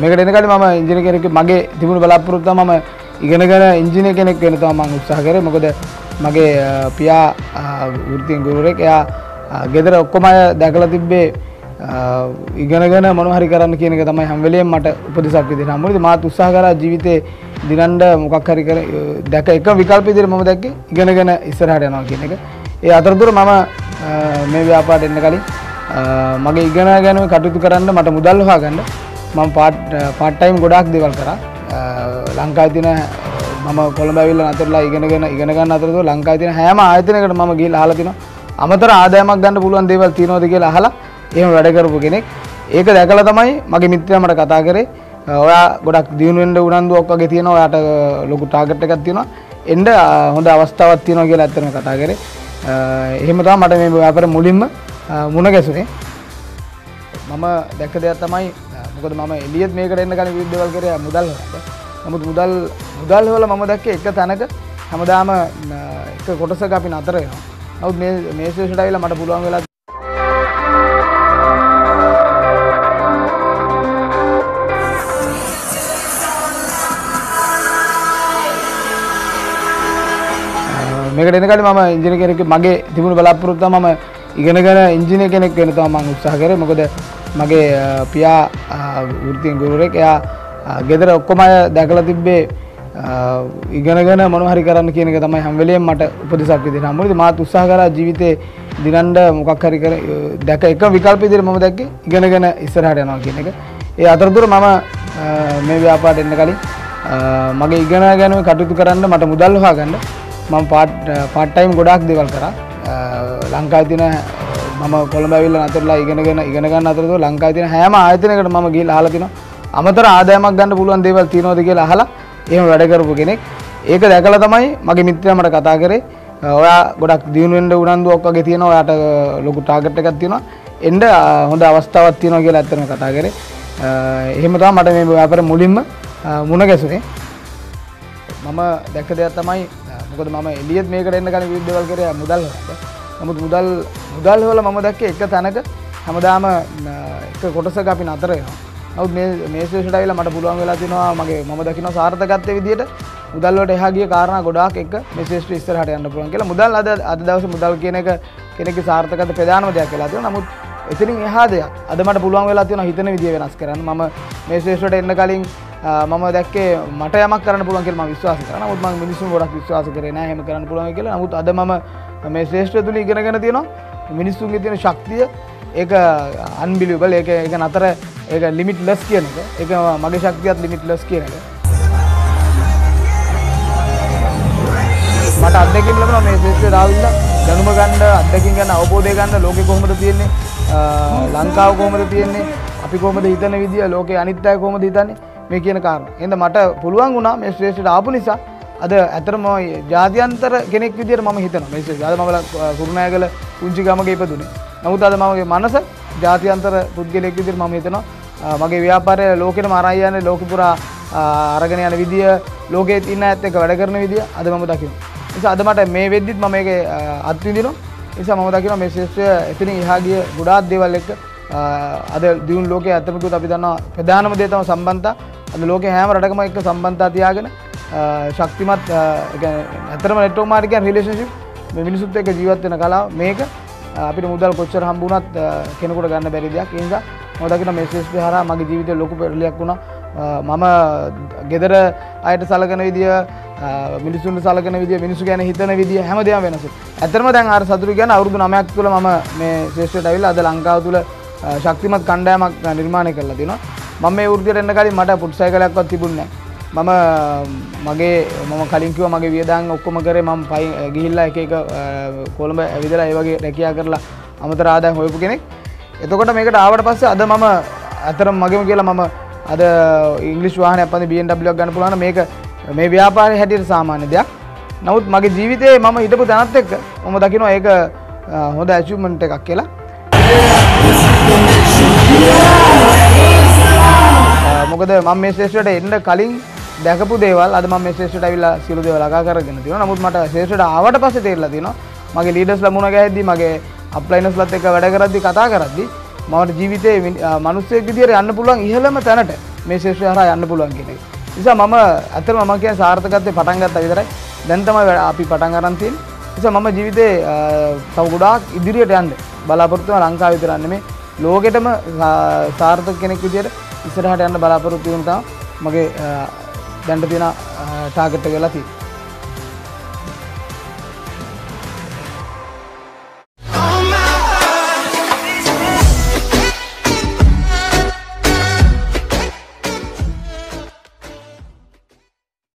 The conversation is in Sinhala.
මේකට එනකල් මම ඉංජිනේර කෙනෙක් මගේ තිබුණු බලාපොරොත්තුව මම ඉගෙනගෙන ඉංජිනේර කෙනෙක් වෙන්න තමයි මම උත්සාහ කරේ. මොකද මගේ අ, පියා අ, වෘත්තියෙන් ගුරුවරයෙක්. එයා අ, ගෙදර ඔක්කොම අය දැකලා තිබ්බේ අ, ඉගෙනගෙන මොනවා හරි කරන්න කියන එක තමයි හැම වෙලේම මට උපදෙසක් විදිහට හම්බුනේ. මාත් උත්සාහ කරා ජීවිතේ දිනන්න මොකක් හරි කර දැක එක විකල්ප විදිහට මම දැක්කේ ඉගෙනගෙන ඉස්සරහට යනවා කියන එක. ඒ අතරතුර මම අ, මේ ව්‍යාපාරයට එන්න කලින් අ, මගේ ඉගෙන ගැනීම කටයුතු කරන්න මට මුදල් හොයාගන්න මම පාට් පාට් ටයිම් ගොඩාක් දේවල් කරා. අ, ලංකාවේ තියෙන මම කොළඹ ඇවිල්ලා නතරලා ඉගෙනගෙන ඉගෙන ගන්න අතරතුර ලංකාවේ තියෙන හැම ආයතනයකට මම ගිහිල්ලා අහලා තිනවා. අමතර ආදායමක් ගන්න පුළුවන් දේවල් තියෙනවද කියලා අහලා එහෙම වැඩ කරපු කෙනෙක්. ඒක දැකලා තමයි මගේ මිත්‍රයා මට කතා කරේ. අ, ඔයා ගොඩක් දියුණු වෙන්න උනන්දුවක් වගේ තියෙනවා. ඔයාට අ, ලොකු ටාගට් එකක් තියෙනවා. එන්න අ, හොඳ අවස්ථාවක් තියෙනවා කියලා ඇත්තටම කතා කරේ. අ, එහෙම තමයි මට මේ ව්‍යාපාරේ මුලින්ම අ, මුණ ගැසුනේ. මම දැක්ක දෙයක් තමයි අ, මොකද මම එලියත් මේකට එන්න කලින් විවිධ දේවල් කරේ මුදල් හොයන්න. නමුත් මුදල් මුදල් හොයලා මම දැක්කේ එක තැනක හැමදාම අ, එක කොටසක අපි නතර වෙනවා. නමුත් මේ මේ ශේෂයට ආවිලා මට පුළුවන් වෙලා මේකට එනකල් මම ඉංජිනේර කෙනෙක් මගේ තිබුණු බලාපොරොත්තුව මම ඉගෙනගෙන ඉංජිනේර කෙනෙක් වෙන්න තමයි මම උත්සාහ කරේ මොකද මගේ අ, පියා අ, වෘත්තියෙන් ගුරුවරයෙක්. එයා අ, ගෙදර ඔක්කොම අය දැකලා තිබ්බේ අ, ඉගෙනගෙන මොනවා හරි කරන්න කියන එක තමයි හැම වෙලේම මට උපදෙසක් විදිහට හම්බුනේ. මාත් උත්සාහ කරා ජීවිතේ දිනන්න මොකක් හරි කර දැක එක විකල්ප විදිහට මම දැක්කේ ඉගෙනගෙන ඉස්සරහට යනවා කියන එක. ඒ අතරතුර මම අ, මේ ව්‍යාපාරයට එන්න කලින් අ, මගේ ඉගෙන ගැනීම කටයුතු කරන්න මට මුදල් හොයාගන්න. මම පාට් පාට් ටයිම් ගොඩාක් දේවල් කරා. අ, ලංකාවේ තියෙන මම කොළඹ ඇවිල්ලා නතරලා ඉගෙනගෙන ඉගෙන ගන්න අතරතුර ලංකාවේ තියෙන හැම ආයතනයකට මම ගිහිල්ලා අහලා තිනවා. අමතර ආදායමක් ගන්න පුළුවන් දේවල් තියෙනවද කියලා අහලා එහෙම වැඩ කරපු කෙනෙක්. ඒක දැකලා තමයි මගේ මිත්‍රයා මට කතා කරේ. අ, ඔයා ගොඩක් දියුණු වෙන්න උනන්දුවක් වගේ තියෙනවා. ඔයාට අ, ලොකු ටාගට් එකක් තියෙනවා. එන්න අ, හොඳ අවස්ථාවක් තියෙනවා කියලා ඇත්තටම කතා කරේ. අ, එහෙම තමයි මට මේ ව්‍යාපාරේ මුලින්ම අ, මුණ ගැසුනේ. මම දැක්ක දෙයක් තමයි අ, මොකද මම එලියත් මේකට එන්න කලින් විවිධ දේවල් කරේ මුදල් හොයන්න. නමුත් මුදල් මුදල් හොයලා මම දැක්කේ එක තැනක හැමදාම අ, එක කොටසක අපි නතර වෙනවා. නමුත් මේ මේ ශේෂයට ආවිලා මට පුළුවන් වෙලා තියෙනවා මගේ මම දකිනවා සාර්ථකත්වයේ විදියට මුදල් වලට එහා ගිය කාරණා ගොඩාක් එක්ක මේ ශේෂ්ත්‍ර ඉස්සරහට යන්න පුළුවන් කියලා. මුදල් අද අද දවසේ මුදල් කියන එක කෙනෙක්ගේ සාර්ථකත්වයේ ප්‍රධානම දෙයක් කියලා තියෙනවා. නමුත් එතනින් එහා දෙයක් අද මට පුළුවන් වෙලා තියෙනවා හිතන විදිය වෙනස් කරන්න. මම මේ ශේෂ්ත්‍රයට එන්න කලින් අ, මම දැක්කේ මට යමක් කරන්න පුළුවන් කියලා මම විශ්වාස කරා. නමුත් මම මිනිස්සුන් ගොඩක් විශ්වාස කරේ නෑ එහෙම කරන්න පුළුවන් කියලා. නමුත් අද මම මේ ශ්‍රේෂ්ඨ තුල ඉගෙනගෙන තියෙනවා මිනිස්සුන්ගේ තියෙන ශක්තිය ඒක අන්බිලියබල් ඒක ඒක නතර ඒක ලිමිට්ලස් කියන එක. ඒක මගේ ශක්තියත් ලිමිට්ලස් කියන එක. මට අත්දැකීම් ලැබුණා මේ ශේෂ්ත්‍රයට ආවිල්ලා දැනුම ගන්න අත්දැකීම් ගන්න අවබෝධය ගන්න ලෝකෙ කොහොමද තියෙන්නේ අ, ලංකාව කොහොමද තියෙන්නේ අපි කොහොමද හිතන විදිය ලෝකේ අනිත් අය කොහොමද හිතන්නේ මේ කියන කාරණා. එහෙනම් මට පුළුවන් වුණා මේ ශ්‍රේෂ්ඨට ආපු නිසා අද ඇත්තටම ජාත්‍යන්තර කෙනෙක් විදියට මම හිතනවා මේ ශ්‍රේෂ්ඨ. අද මම ල- කුරුණෑගල පුංචි ගමක ඉපදුනේ. නමුත් අද මගේ මනස ජාත්‍යන්තර පුද්ගලයෙක් විදියට මම හිතනවා අ, මගේ ව්‍යාපාරය ලෝකෙටම අරන් යන්නේ ලෝකෙ පුරා අ, අරගෙන යන විදිය ලෝකයේ ඉන්න ඇත්ත එක්ක වැඩ කරන විදිය අද මම දකිනවා. නිසා අද මට මේ වෙද්දිත් මම මේක අත්විඳිනවා. නිසා මම දකිනවා මේ ශේෂ්ත්‍රය එතනින් එහා ගිය ගොඩාක් දේවල් එක්ක අ, අද දියුණු ලෝකයේ අතම කිව්වොත් අපි දන්නවා ප්‍රධානම දේ තමයි සම්බන්ධතා. අද ලෝකේ හැම රටකම එක්ක සම්බන්ධතා තියාගෙන අ, ශක්තිමත් අ, ඒ කියන්නේ ඇත්තටම නෙට්වර්ක් මාර්කටින් රිලේෂන්ෂිප් මේ මිනිසුත් එක්ක ජීවත් වෙන කලාව මේක අ, අපිට මුදල් කොච්චර හම්බ වුණත් අ, කෙනෙකුට ගන්න බැරි දෙයක්. ඒ නිසා මම දකිනවා මේ ශේෂ්ත්‍රය හරහා මගේ ජීවිතේ ලොකු පෙරලියක් වුණා. අ, මම ගෙදර අයට සලකන විදිය මිනිසුන්ට සලකන විදිය මිනිසු ගැන හිතන විදිය හැමදේම වෙනස. ඇත්තටම දැන් අර සතුරු ගැන අවුරුදු 9ක් තුළ මම මේ ශ්‍රේෂ්ඨයට ඇවිල්ලා අද ලංකාව තුළ අ, ශක්තිමත් කණ්ඩායමක් නිර්මාණය කරලා තියෙනවා. මම මේ වෘත්තියට එන්න කලින් මට පුට් සයිකලයක්වත් තිබුණේ නැහැ. මම මගේ මම කලින් කිව්වා මගේ වියදම් ඔක්කොම කරේ මම පයි ගිහිල්ලා එක එක අ, කොළඹ ඇවිදලා ඒ වගේ රැකියා කරලා අමතර ආදායම් හොයපු කෙනෙක්. එතකොට මේකට ආවට පස්සේ අද මම අතරම මගේම කියලා මම අද ඉංග්‍රීසි වාහනයක් පන්දි BMW එකක් ගන්න පුළුවන් නම් මේක මේ ව්‍යාපාරයේ හැටියට සාමාන්‍ය දෙයක්. නමුත් මගේ ජීවිතේ මම හිටපු තැනත් එක්ක මම දකිනවා ඒක අ, හොඳ ඇචීව්මන්ට් එකක් කියලා. අ, මොකද මම මේ ශ්‍රේෂ්ඨයට එන්න කලින් දැකපු දේවල් අද මම මේ ශ්‍රේෂ්ඨයට ඇවිල්ලා සියලු දේවල් අගා කරගෙන තියෙනවා. නමුත් මට ශ්‍රේෂ්ඨයට ආවට පස්සේ තේරෙලා තියෙනවා මගේ ලීඩර්ස්ලා මුණ ගැහෙද්දි මගේ අප්ලයිනර්ස්ලත් එක්ක වැඩ කරද්දි කතා කරද්දි මට ජීවිතේ මිනි- අ, මිනිස්සෙක් විදියට යන්න පුළුවන් ඉහළම තැනට මේ ශේෂ්ත්‍රය හරහා යන්න පුළුවන් කියන එක. නිසා මම ඇත්තටම මම කියන්නේ සාර්ථකත්වයේ පටන් ගත්තා විතරයි. දැන් තමයි වැඩ- අපි පටන් අරන් තියෙන්නේ. නිසා මම ජීවිතේ අ, තව ගොඩාක් ඉදිරියට යන්න බලාපොරොත්තු වෙනවා ලංකාව විතරක් නෙමෙයි ලෝකෙටම සා- සාර්ථක කෙනෙක් විදියට ඉස්සරහට යන්න බලාපොරොත්තු වෙන තමයි මගේ අ, දැන්ට තියෙන ටාගට් එක වෙලා තියෙන්නේ.